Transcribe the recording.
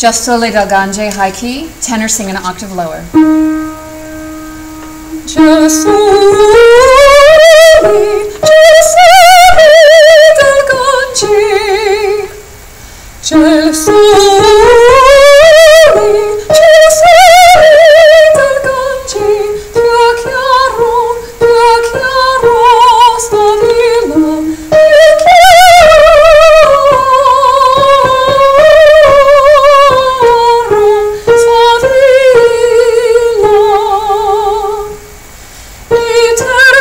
Just Sole del Gange, high key, tenor sing an octave lower. Just Sole, just Sole del Gange, just Sole.